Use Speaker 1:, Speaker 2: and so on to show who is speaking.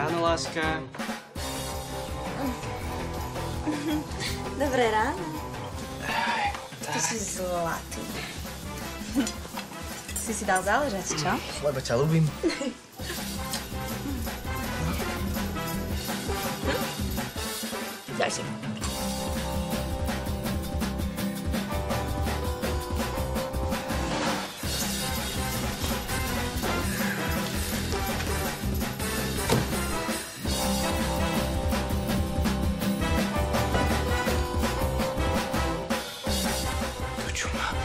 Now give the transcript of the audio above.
Speaker 1: ráno, láska.
Speaker 2: Dobré ráno. Ty si zlatý. Si si dal záležať, čo?
Speaker 3: Lebo ťa ľúbim. Si. 雄哥